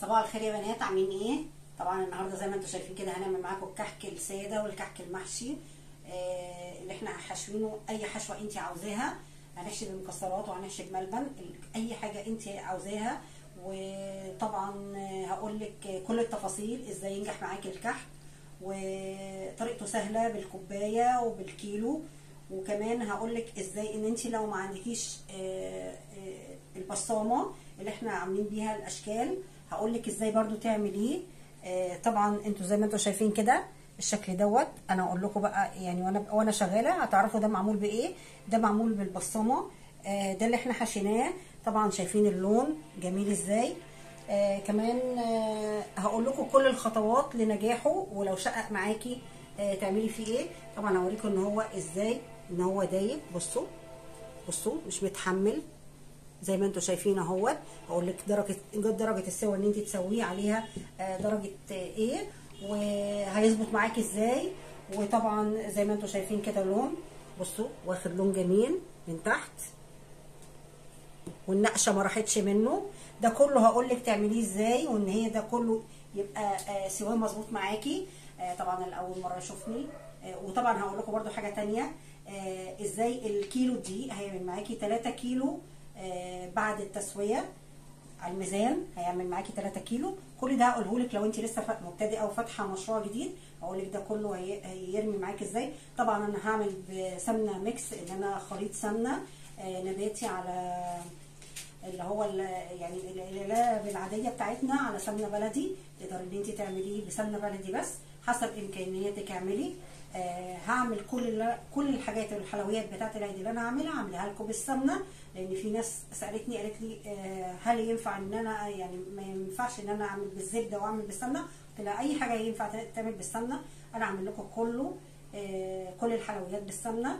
صباح الخير يا بنات عاملين إيه؟ طبعا النهارده زي ما أنتم شايفين كده هنعمل معاكم الكحك السادة والكحك المحشي آه اللي إحنا حاشوينه. أي حشوة انت عاوزاها هنحشي بمكسرات وهنحشي بملبن أي حاجة انت عاوزاها. وطبعا هقول لك كل التفاصيل إزاي ينجح معاكي الكحك. وطريقته سهلة بالكوباية وبالكيلو. وكمان هقول لك إزاي ان انت لو ما عندكيش البصامه اللي إحنا عاملين بيها الأشكال هقول لك إزاي برضو تعمليه طبعا أنتوا زي ما أنتوا شايفين كده الشكل دوت. أنا أقول لكم بقى يعني وأنا وأنا شغالة هتعرفوا ده معمول بإيه. ده معمول بالبصامه ده اللي إحنا حشيناه. طبعا شايفين اللون جميل إزاي. آه كمان آه هقول لكم كل الخطوات لنجاحه. ولو شقق معاكي آه تعملي فيه إيه. طبعا هوريكم ان هو إزاي ان هو دايب. بصوا بصوا مش متحمل. زي ما أنتم شايفين اهوت. هقول لك درجه درجة السوا ان انت تسويه عليها آه درجة إيه وهيظبط معاكي إزاي. وطبعا زي ما أنتم شايفين كده اللون بصوا واخد لون جميل من تحت. والنقشة ما راحتش منه. ده كله هقول لك تعمليه إزاي وان هي ده كله يبقى آه سواه مظبوط معاكي. آه طبعا الأول مرة يشوفني. وطبعا هقول لكم برده حاجة ثانية إزاي الكيلو دي هيعمل معاكي 3 كيلو بعد التسوية على الميزان هيعمل معاكي 3 كيلو. كل ده هقوله لك لو انت لسه مبتدئة أو فاتحه مشروع جديد. هقول لك ده كله هيرمي معاكي إزاي. طبعا أنا هعمل بسمنة ميكس إن أنا خليط سمنة نباتي على اللي هو يعني العلب العاديه بتاعتنا على سمنة بلدي. تقدري إن انت تعمليه بسمنة بلدي بس حسب إمكانياتك اعملي. آه هعمل كل كل الحاجات والحلويات بتاعت العيد اللي أنا هعملها هعملها لكم بالسمنة لأن في ناس سألتني قالت لي آه هل ينفع إن أنا يعني ما ينفعش إن أنا أعمل بالزبدة وأعمل بالسمنة؟ قلت لها أي حاجة ينفع تعمل بالسمنة أنا اعمل لكم كله آه كل الحلويات بالسمنة.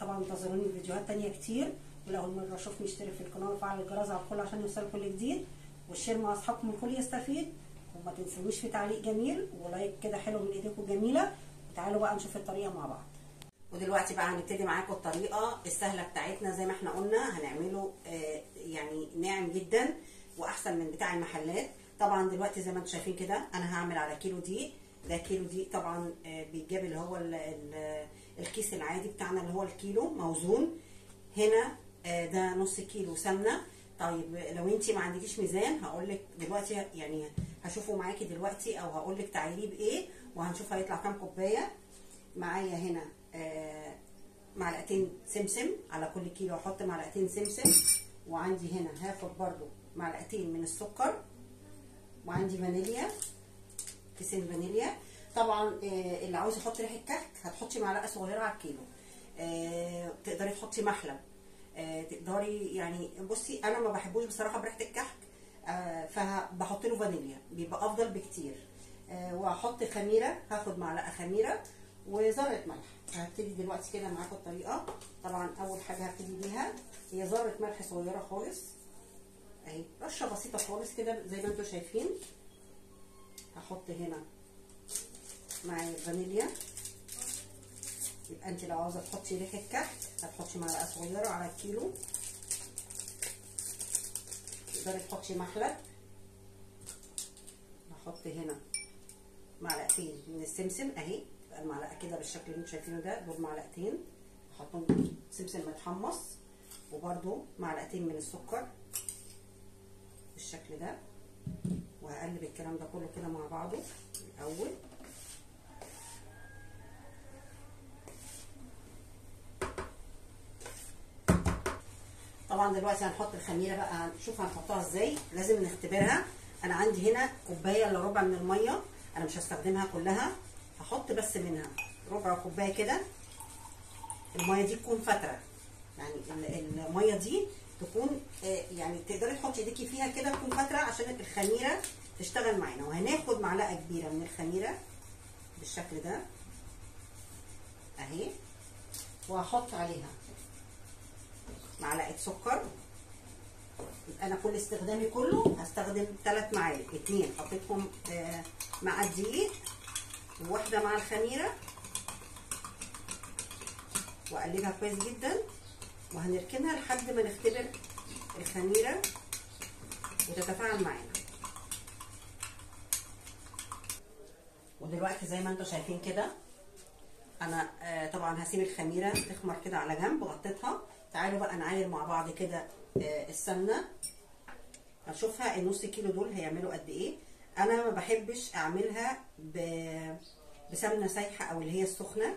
طبعا انتظروني في فيديوهات تانية كتير ولو مره اشوفني اشترك في القناة وفعل الجرس على الكل عشان يوصل كل جديد. وال share مع أصحابكم الكل يستفيد. وما تنسونيش في تعليق جميل و like كده حلو من إيديكم جميلة. وتعالوا بقى نشوف الطريقة مع بعض. ودلوقتي بقى هنبتدي معاكم الطريقة السهلة بتاعتنا زي ما إحنا قلنا هنعمله آه يعني ناعم جدا وأحسن من بتاع المحلات. طبعا دلوقتي زي ما أنتم شايفين كده أنا هعمل على كيلو دقيق ده كيلو دقيق طبعا آه بيتجاب اللي هو ال ال الكيس العادي بتاعنا اللي هو الكيلو موزون. هنا آه ده نص كيلو سمنة. طيب لو انت ما عندكيش ميزان هقول لك دلوقتي يعني هشوفه معاكي دلوقتي أو هقول لك تعيريه بإيه. وهنشوف هيطلع كام كوباية. معايا هنا آه معلقتين سمسم على كل كيلو. أحط معلقتين سمسم. وعندي هنا هاخد برده معلقتين من السكر. وعندي فانيليا كيسين فانيليا. طبعا آه اللي عاوز يحط ريحة كحك هتحطي معلقة صغيرة على الكيلو. آه تقدري تحطي محلب. تقدري يعني بصي أنا ما بحبوش بصراحة بريحة الكحك. فبحط له فانيليا. بيبقى أفضل بكتير. وهحط خميرة هاخد معلقة خميرة وذره ملح. هبتدي دلوقتي كده معاكم الطريقة. طبعا أول حاجة هبتدي بيها هي ذره ملح صغيرة خالص. أهي رشة بسيطة خالص كده زي ما أنتم شايفين. هحط هنا معايا الفانيليا يبقى انت لو عاوزة تحطي ريحة كحك هتحطي معلقة صغيرة على الكيلو. تقدري تحطي محلب هحط هنا معلقتين من السمسم أهي تبقى المعلقة كده بالشكل اللي أنتوا شايفينه ده دول معلقتين. هحطهم سمسم متحمص وبرده معلقتين من السكر بالشكل ده. وهقلب الكلام ده كله كده مع بعضه الأول. طبعا دلوقتي هنحط الخميرة بقى هنشوف هنحطها إزاي لازم نختبرها. أنا عندي هنا كوباية إلا ربع من المية. أنا مش هستخدمها كلها هحط بس منها ربع كوباية كده. المية دي تكون فتره يعني المية دي تكون يعني تقدري تحطي ايديكي فيها كده تكون فتره عشان الخميرة تشتغل معانا. وهناخد معلقة كبيرة من الخميرة بالشكل ده. أهي. وهحط عليها معلقة سكر. يبقى أنا كل استخدامي كله هستخدم ثلاث معالق اثنين حطيتهم آه، مع الدقيق وواحدة مع الخميرة. وأقلبها كويس جدا. وهنركنها لحد ما نختبر الخميرة وتتفاعل معانا. ودلوقتي زي ما أنتم شايفين كده أنا آه، طبعا هسيب الخميرة تخمر كده على جنب وغطيتها تعالوا بقى نعاير مع بعض كده آه السمنة. هنشوفها النص كيلو دول هيعملوا قد إيه. أنا ما بحبش أعملها. بسمنة سايحة أو اللي هي السخنة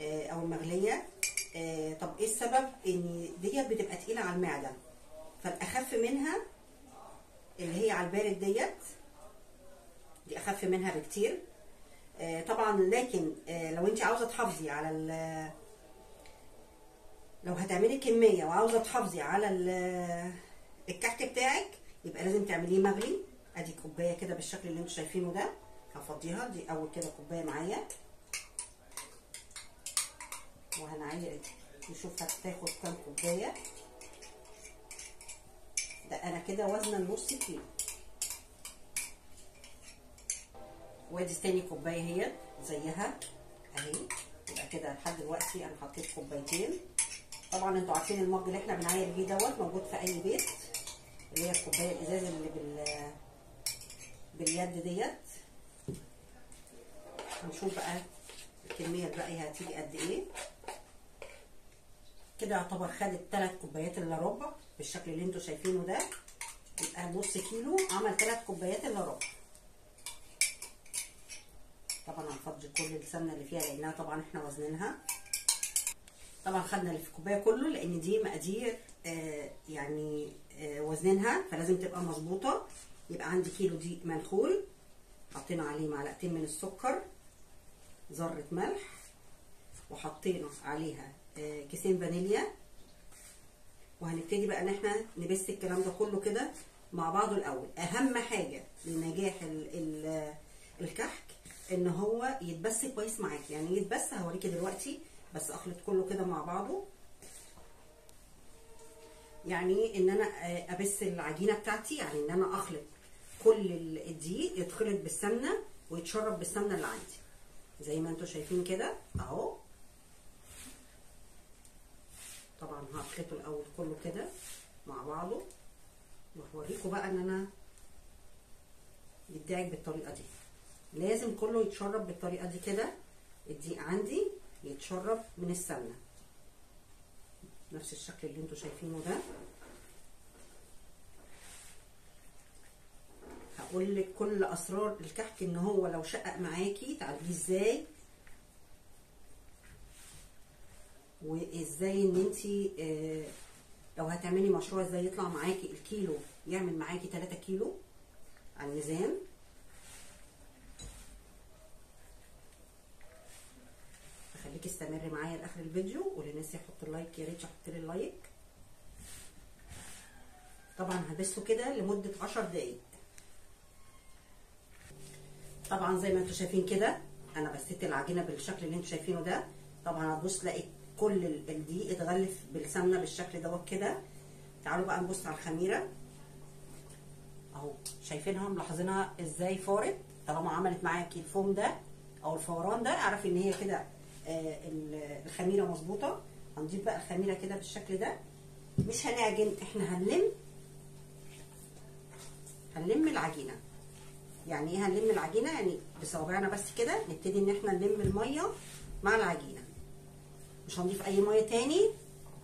آه أو المغلية. آه طب إيه السبب؟ إن ديت بتبقى تقيلة على المعدة. فالأخف منها اللي هي على البارد ديت دي أخف منها بكتير. طبعا لكن لو انت عاوزة تحافظي على لو هتعملي كمية وعاوزة تحافظي على الكحك بتاعك يبقى لازم تعمليه مغلي. أدي كوباية كده بالشكل اللي أنتوا شايفينه ده. هفضيها دي أول كده كوباية معايا. وهنعير نشوف هتاخد كام كوباية. ده أنا كده وزن النص كيلو. وادي تاني كوباية هي زيها. أهي. يبقى كده لحد دلوقتي أنا حطيت كوبايتين. طبعا أنتوا عارفين المج اللي إحنا بنعاير بيه دوت موجود في أي بيت اللي هي الكوباية الإزاز اللي بال باليد ديت. هنشوف بقى الكمية الباقية هتيجي قد إيه. كده يعتبر خدت 3 كوبايات إلا ربع بالشكل اللي أنتوا شايفينه ده. يبقى نص كيلو عمل 3 كوبايات إلا ربع. طبعا هنفضي كل السمنة اللي فيها لأنها طبعا إحنا وزنينها. طبعا خدنا اللي في الكوباية كله لأن دي مقادير آه يعني آه وزنينها فلازم تبقى مظبوطة. يبقى عندي كيلو دي منخول حطينا عليه معلقتين من السكر ذرة ملح وحطينا عليها آه كيسين فانيليا. وهنبتدي بقى إن إحنا نبث الكلام ده كله كده مع بعضه الأول. أهم حاجة لنجاح ال ال الكحك إن هو يتبس كويس معاكي يعني يتبس هوريكي دلوقتي بس أخلط كله كده مع بعضه. يعني إن أنا ابس العجينة بتاعتي يعني إن أنا أخلط كل الدقيق يتخلط بالسمنة ويتشرب بالسمنة اللي عندي. زي ما أنتم شايفين كده أهو. طبعا هخلطه الأول كله كده مع بعضه. وهوريكم بقى إن أنا بدعك بالطريقة دي. لازم كله يتشرب بالطريقة دي كده. الدقيق عندي. يتشرب من السمنة. نفس الشكل اللي أنتوا شايفينه ده. هقول لك كل أسرار الكحك إن هو لو شقق معاكي تعالجيه إزاي. وإزاي إن انت آه لو هتعملي مشروع إزاي يطلع معاكي الكيلو يعمل معاكي 3 كيلو على الميزان خليكي استمري معايا لآخر الفيديو واللي نسي يحط ال like يا ريت يحط لي ال like. طبعا هبسه كده لمدة 10 دقايق. طبعا زي ما أنتم شايفين كده أنا بسيت العجينة بالشكل اللي أنتم شايفينه ده. طبعا هتبص تلاقي كل الدقيق اتغلف بالسمنة بالشكل دوت كده. تعالوا بقى نبص على الخميرة. أهو شايفينها ملاحظينها إزاي فارت؟ طالما عملت معاكي الفوم ده أو الفوران ده اعرفي إن هي كده الخميرة مظبوطة. هنضيف بقى الخميرة كده بالشكل ده. مش هنعجن إحنا هنلم هنلم العجينة. يعني إيه هنلم العجينة؟ يعني بصوابعنا بس كده نبتدي ان إحنا نلم المية مع العجينة. مش هنضيف أي مية تاني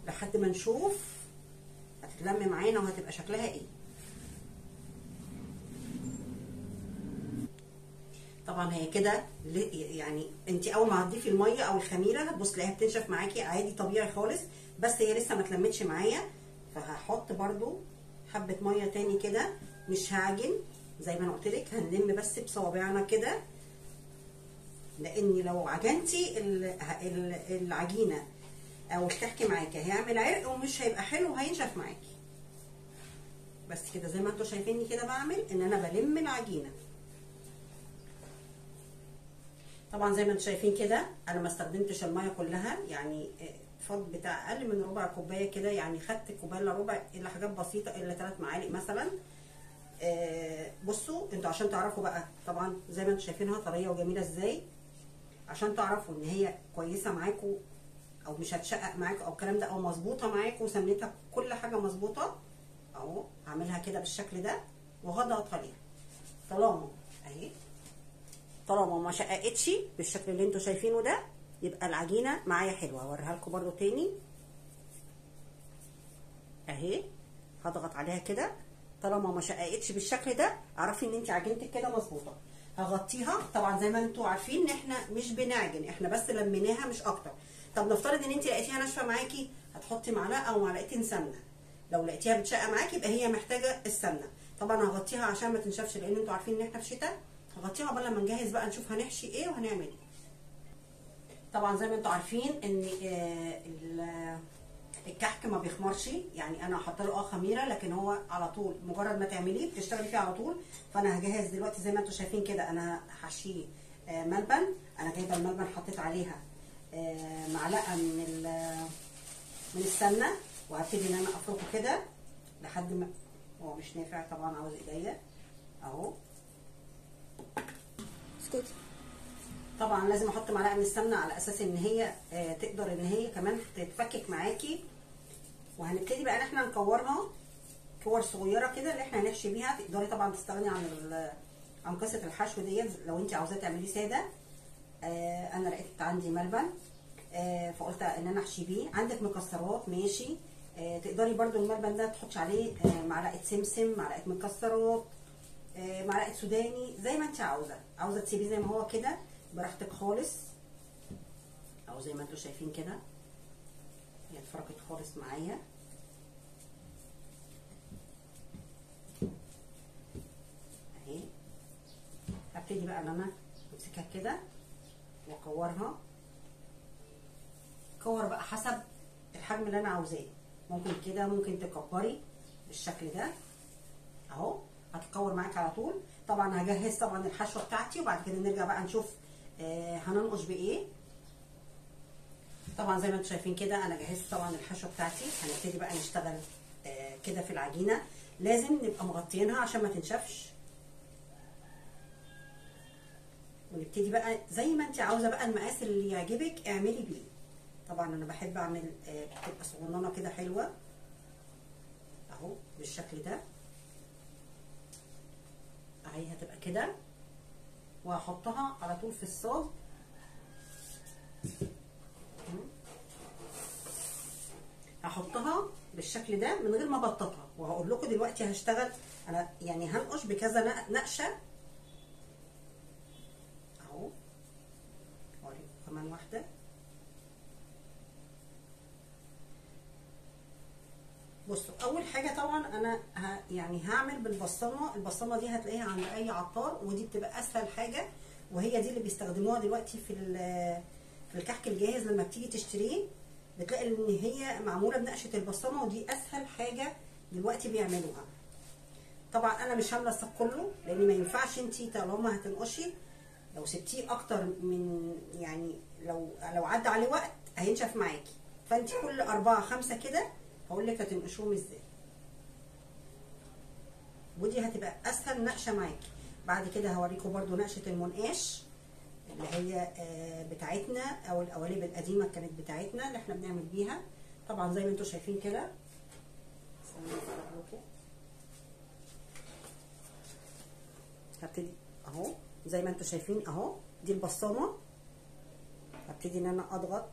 لحد ما نشوف هتتلم معانا وهتبقى شكلها إيه. طبعا هي كده يعني انت أول ما هتضيفي المية أو الخميرة هتبص تلاقيها بتنشف معاكي عادي طبيعي خالص بس هي لسه ما اتلمتش معايا فهحط برده حبة مية تاني كده مش هعجن زي ما أنا قلت لك هنلم بس بصوابعنا كده لأن لو عجنتي العجينة أو الكحك معاكي هيعمل عرق ومش هيبقى حلو وهينشف معاكي. بس كده زي ما أنتم شايفيني كده بعمل إن أنا بلم العجينة. طبعا زي ما أنتم شايفين كده أنا ما استخدمتش المية كلها يعني فض بتاع أقل من ربع كوباية كده يعني خدت كوباية إلا ربع إلا حاجات بسيطة إلا 3 معالق مثلا. آه بصوا أنتوا عشان تعرفوا بقى طبعا زي ما أنتم شايفينها طرية وجميلة إزاي. عشان تعرفوا إن هي كويسة معاكم أو مش هتشقق معاكم أو الكلام ده أو مظبوطة معاكم وسمنتها كل حاجة مظبوطة أهو هعملها كده بالشكل ده وهضغط عليها طالما طالما ما شققتش بالشكل اللي أنتوا شايفينه ده يبقى العجينة معايا حلوة. هوريها لكم برده تاني. أهي. هضغط عليها كده. طالما ما شققتش بالشكل ده اعرفي إن انت عجينتك كده مظبوطة. هغطيها. طبعا زي ما أنتوا عارفين إن إحنا مش بنعجن إحنا بس لميناها مش أكتر. طب نفترض إن انت لقيتيها ناشفة معاكي هتحطي معلقة أو معلقتين سمنة. لو لقيتيها بتشقق معاكي يبقى هي محتاجة السمنة. طبعا هغطيها عشان ما تنشفش لأن أنتوا عارفين إن إحنا في شتاء. هغطيها قبل لما نجهز بقى نشوف هنحشي إيه وهنعمل إيه. طبعا زي ما أنتوا عارفين ان آه الكحك ما بيخمرش يعني أنا هحط له آه خميرة لكن هو على طول مجرد ما تعمليه بتشتغلي فيه على طول. فأنا هجهز دلوقتي زي ما أنتوا شايفين كده أنا هحشيه آه ملبن. أنا جايبة الملبن حطيت عليها آه معلقة من من السمنة وهبتدي إن أنا أفركه كده لحد ما هو مش نافع طبعا عاوز إيديا. أهو. اسكتي طبعا لازم أحط معلقة من السمنة على أساس إن هي آه تقدر إن هي كمان تتفكك معاكي. وهنبتدي بقى إن إحنا نكورها. كور صغيرة كده اللي إحنا هنحشي بيها. تقدري طبعا تستغني عن عن قصة الحشو ديت. لو انت عاوزاه تعمليه سادة آه أنا لقيت عندي ملبن آه فقلت إن أنا أحشي بيه. عندك مكسرات ماشي. آه تقدري برده الملبن ده تحطي عليه آه معلقة سمسم معلقة مكسرات. معلقة سوداني زي ما انت عاوزة. عاوزة تسيبيه زي ما هو كده براحتك خالص. أو زي ما أنتوا شايفين كده. هي اتفركت خالص معايا. أهي. هبتدي بقى إن أنا أمسكها كده وأكورها. كور بقى حسب الحجم اللي أنا عاوزاه. ممكن كده ممكن تكبري بالشكل ده. أهو. هتكور معاك على طول. طبعا هجهز طبعا الحشوة بتاعتي وبعد كده نرجع بقى نشوف آه هننقش بإيه. طبعا زي ما أنتم شايفين كده أنا جهزت طبعا الحشوة بتاعتي. هنبتدي بقى نشتغل آه كده في العجينة. لازم نبقى مغطيينها عشان ما تنشفش. ونبتدي بقى زي ما انت عاوزة بقى المقاس اللي يعجبك اعملي بيه. طبعا أنا بحب أعمل آه بتبقى صغننة كده حلوة. أهو بالشكل ده. أهي هتبقى كده. وهحطها على طول في الصاج هحطها بالشكل ده من غير ما أبططها. وهقول لكم دلوقتي هشتغل. أنا يعني هنقش بكذا نقشة اهو اوريكم كمان واحدة بصوا اول حاجة طبعا أنا ه يعني هعمل بالبصمة البصمة دي هتلاقيها عند أي عطار ودي بتبقى أسهل حاجة وهي دي اللي بيستخدموها دلوقتي في في الكحك الجاهز لما بتيجي تشتريه. بتلاقي إن هي معمولة بنقشة البصمة ودي أسهل حاجة دلوقتي بيعملوها. طبعا أنا مش هامله الصاج كله لأن ما ينفعش انت طالما هتنقشي. لو سبتيه أكتر من يعني لو لو عدى عليه وقت هينشف معاكي. فانت كل أربعة خمسة كده هقول لك هتنقشوهم إزاي. ودي هتبقى أسهل نقشة معاكي بعد كده هوريكم برده نقشة المنقاش اللي هي بتاعتنا أو القوالب القديمة كانت بتاعتنا اللي إحنا بنعمل بيها. طبعا زي ما أنتم شايفين كده. هبتدي أهو. زي ما أنتم شايفين أهو. دي البصامه هبتدي إن أنا أضغط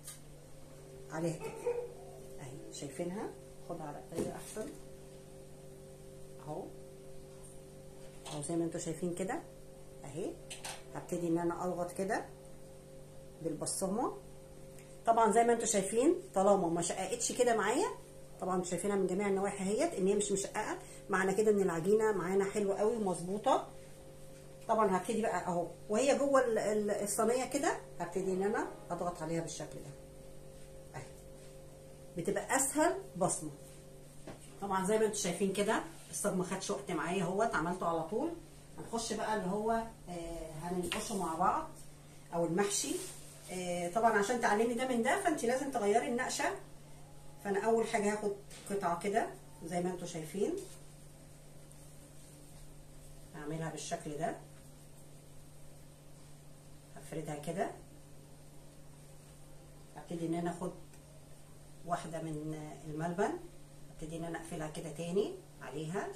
عليها كده. أهي شايفينها؟ خدها على ايدي أحسن. أهو. اهو زي ما أنتم شايفين كده اهي هبتدي إن أنا اضغط كده بالبصمة. طبعا زي ما أنتم شايفين طالما ما شققتش كده معايا طبعا أنتوا شايفينها من جميع النواحي اهيت إن هي مش مشققة. معنى كده إن العجينة معانا حلوة قوي ومظبوطة. طبعا هبتدي بقى أهو. وهي جوه الصينية كده هبتدي إن أنا أضغط عليها بالشكل ده. أهي. بتبقى أسهل بصمة. طبعا زي ما أنتم شايفين كده الصاج ما خدش وقت معايا اهوت عملته على طول. هنخش بقى اللي هو آه هننقشه مع بعض أو المحشي. آه طبعا عشان تعلمي ده من ده فانت لازم تغيري النقشة. فأنا أول حاجة هاخد قطعة كده زي ما أنتم شايفين. هعملها بالشكل ده. هفردها كده. هبتدي إن أنا أخد واحدة من الملبن. هبتدي إن أنا أقفلها كده تاني. عليها.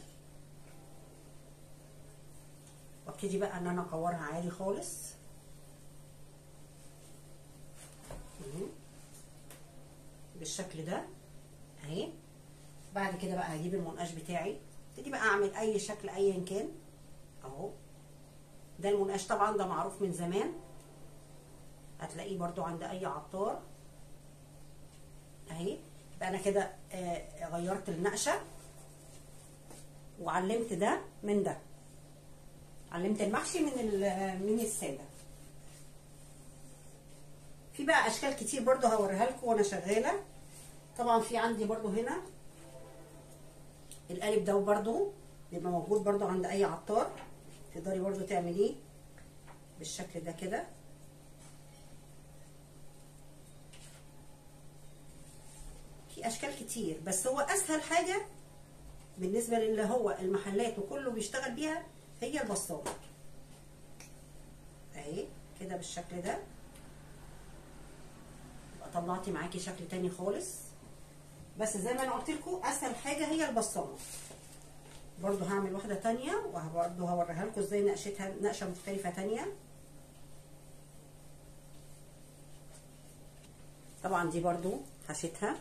وابتدي بقى إن أنا اكورها عادي خالص. بالشكل ده أهي. بعد كده بقى هجيب المنقاش بتاعي. ابتدي بقى أعمل أي شكل ايا كان. أهو. ده المنقاش طبعا ده معروف من زمان. هتلاقيه برضو عند أي عطار. أهي. يبقى أنا كده آه، غيرت النقشة. وعلمت ده من ده. علمت المحشي من من السادة. في بقى أشكال كتير برضو هوريها لكم وأنا شغالة. طبعا في عندي برضو هنا القالب ده برضو بيبقى موجود برضو عند أي عطار. تقدري برضو تعمليه بالشكل ده كده. في أشكال كتير بس هو أسهل حاجة بالنسبة للي هو المحلات وكله بيشتغل بيها هي البصاره أهي كده بالشكل ده. يبقى طلعتي معاكي شكل تاني خالص. بس زي ما أنا قلت لكم أسهل حاجة هي البصاره برضو هعمل واحدة تانية وبرضو هوريها لكم إزاي نقشتها نقشة مختلفة تانية. طبعا دي برضو حشيتها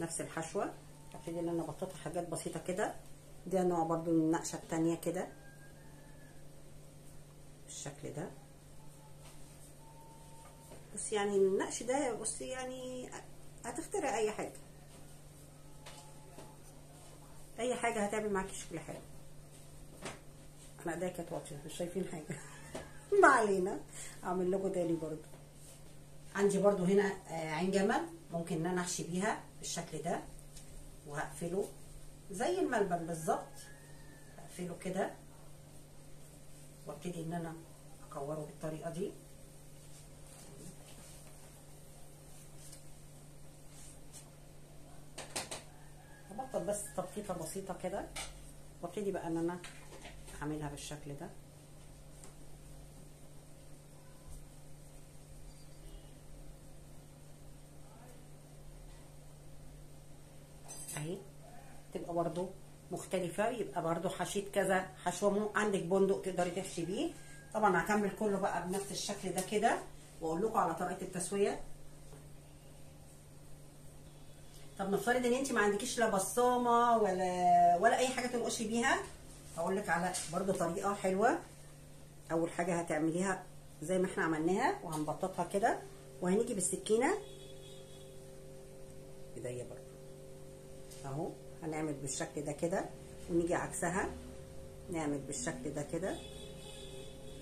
نفس الحشوة. ابتدي ان أنا بططها حاجات بسيطة كده. ده نوع برضو من النقشة التانية كده. بالشكل ده. بس يعني النقش ده بصي يعني هتخترع أي حاجة. أي حاجة هتعمل معاكي شكل حلو. أنا ايديا كانت واطيه مش شايفين حاجة. ما علينا. أعمل لكم تاني برضو. عندي برضو هنا آه، عين جمل ممكن إن أنا أحشي بيها بالشكل ده. وهقفله زي الملبن بالظبط. هقفله كده وابتدي إن أنا أكوره بالطريقة دي. هبطل بس تبطيطه بسيطة كده وابتدي بقى إن أنا أعملها بالشكل ده اهي تبقى برضو مختلفة يبقى برضو حشيت كذا حشوة مو عندك بندق تقدري تحشي بيه طبعا هكمل كله بقى بنفس الشكل ده كده وأقول لكم على طريقة التسوية. طب نفترض إن انت ما عندكيش لا بصامة ولا ولا أي حاجة تنقشي بيها. هقول لك على برضو طريقة حلوة. أول حاجة هتعمليها زي ما إحنا عملناها وهنبططها كده. وهنيجي بالسكينة. إيديا برضو. أهو. هنعمل بالشكل ده كده ونيجي عكسها نعمل بالشكل ده كده.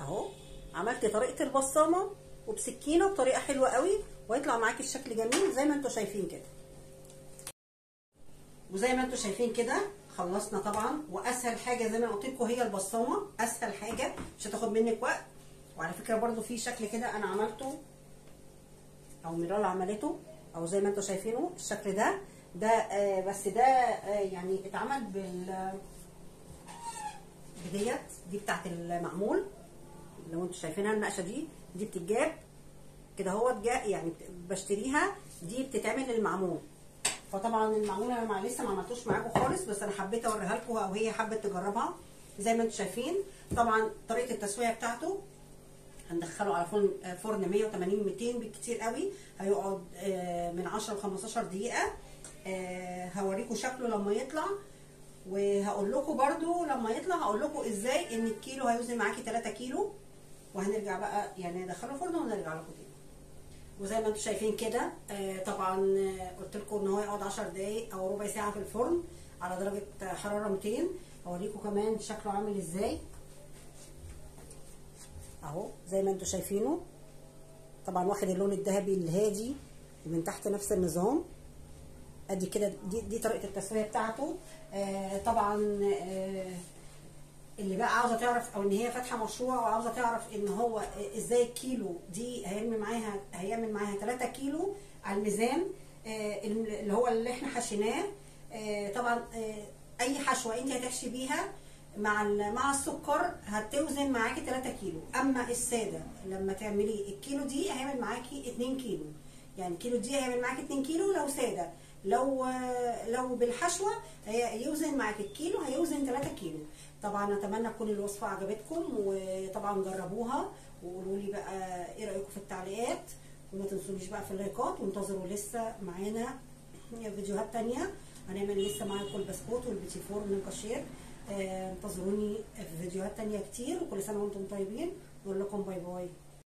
أهو. عملت طريقة البصامة وبسكينة بطريقة حلوة قوي ويطلع معاكي الشكل جميل زي ما أنتم شايفين كده. وزي ما أنتم شايفين كده خلصنا طبعا. وأسهل حاجة زي ما قلت لكم هي البصامة. أسهل حاجة مش هتاخد منك وقت. وعلى فكرة برضو في شكل كده أنا عملته أو ميرال عملته أو زي ما أنتم شايفينه الشكل ده. ده آه بس ده آه يعني اتعمل بال بديت دي بتاعت المعمول لو أنتم شايفينها النقشة دي دي بتتجاب كده هو جاء يعني بشتريها دي بتتعمل للمعمول. فطبعا المعمول أنا لسه ما عملتوش معاكم خالص بس أنا حبيت اوريها لكم أو هي حبت تجربها زي ما أنتم شايفين. طبعا طريقة التسوية بتاعته هندخله على فرن فرن 180 200 بالكتير قوي هيقعد من 10 ل 15 دقيقة. هوريكم شكله لما يطلع. وهقول لكم برده لما يطلع هقول لكم إزاي ان الكيلو هيوزن معاكي 3 كيلو. وهنرجع بقى يعني ندخله فرن ونرجع لكم تاني. وزي ما أنتم شايفين كده طبعا قلت لكم ان هو يقعد 10 دقايق أو ربع ساعة في الفرن على درجة حرارة 200 هوريكم كمان شكله عامل إزاي. اهو زي ما أنتم شايفينه. طبعا واخد اللون الذهبي الهادي ومن تحت نفس النظام. ادي كده دي, دي طريقة التسوية بتاعته. آه طبعا آه اللي بقى عاوزة تعرف أو إن هي فاتحة مشروع وعاوزة تعرف إن هو إزاي الكيلو دي هيعمل معاها هيعمل معاها 3 كيلو على الميزان آه اللي هو اللي إحنا حشيناه. آه طبعا آه أي حشوة أنت هتحشي بيها مع مع السكر هتوزن معاكي 3 كيلو. أما السادة لما تعملي الكيلو دي هيعمل معاكي 2 كيلو. يعني الكيلو دي هيعمل معاكي 2 كيلو لو سادة. لو لو بالحشوة هيوزن معاك الكيلو هيوزن 3 كيلو. طبعا اتمنى تكون الوصفة عجبتكم وطبعا جربوها وقولوا لي بقى إيه رأيكم في التعليقات. وما تنسونيش بقى في اللايكات وانتظروا لسه معانا فيديوهات تانية. هنعمل لسه معاكم البسكوت والبيتي فور من كاشير. آه، انتظروني في فيديوهات تانية كتير وكل سنة وأنتم طيبين. نقول لكم bye bye.